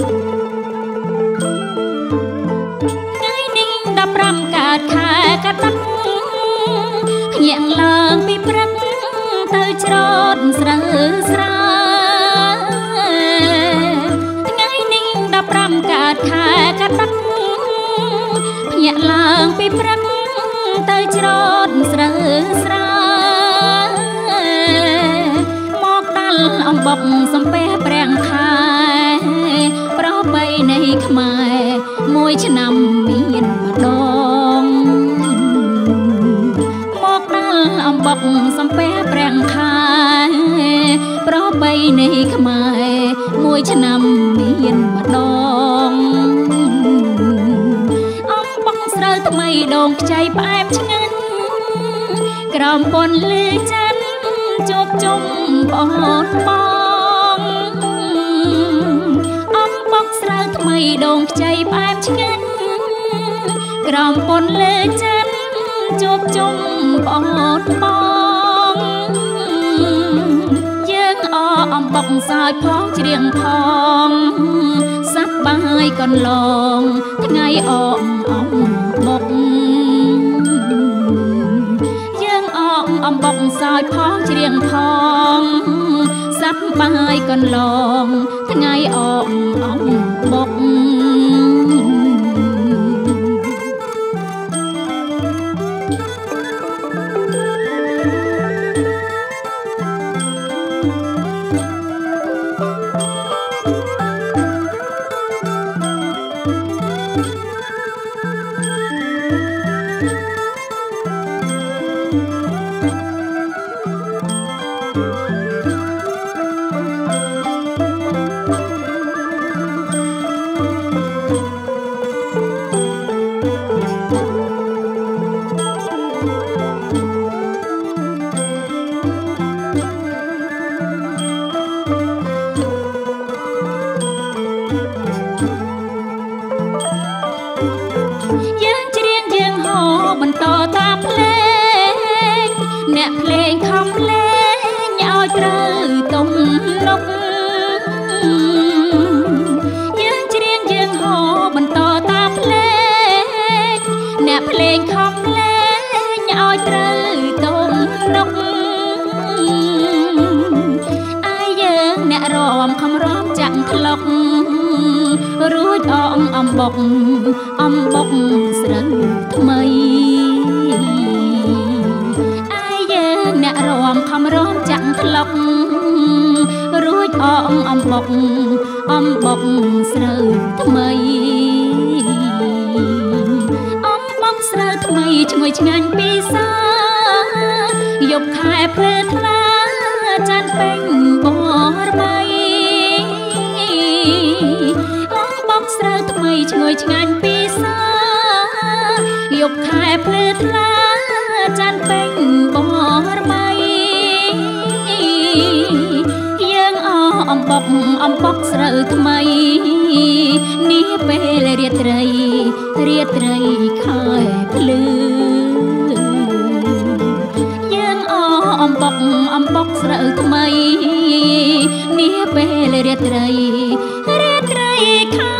ថ្ងៃនេះ15កើតខែកតិកភ្ញាក់ឡើងពីព្រឹកទៅច្រត់ស្រូវស្រាថ្ងៃនេះ15កើតខែកតិកភ្ញាក់ឡើងពីព្រឹកទៅច្រត់ស្រូវស្រា មែរមួយឆ្នាំមានម្ដងមកដល់អំបុកសំពះប្រាំងខែប្របីនៃខ្មែរមួយឆ្នាំមានម្ដងអំបុកស្រូវថ្មីដងខ្ចីផ្អែមឆ្ងាញ់ក្រោមពន្លឺច័ន្ទជួបជុំបងបង ដងខ្ចីផ្អែមឆ្ងាញ់ក្រោមពន្លឺច័ន្ទជួបជុំបងបងយើងអអំបុកសើចផងច្រៀងផងសប្បាយកន្លងថ្ងៃអមអំបុកយើងអមអំបុកសើចផងច្រៀងផងសប្បាយកន្លងថ្ងៃអមអំបុក បន្តតាមភ្លេង អ្នកភ្លេងខំលេងឲ្យត្រូវទំនុកយើងច្រៀងយើងហោបន្តតាមភ្លេងអ្នកភ្លេងខំលេងឲ្យត្រូវទំនុកអាយយើងអ្នករំខំរំចាក់ក្លុករួចអងអំបុកអំបុកស្រូវថ្មី អងអំបុកអំបុកស្រូវថ្មីអំបុកស្រូវថ្មីឈ្ងុយឆ្ងាញ់ពីសាយប់ខែភ្លឺថ្លាច័ន្ទពេញបរមីអំ បំបុកស្រូវថ្មីនេះពេលរាត្រីរាត្រីខែភ្លឺយើងអអំបុកអំបុកស្រូវថ្មីនេះពេលរាត្រីរាត្រីខែ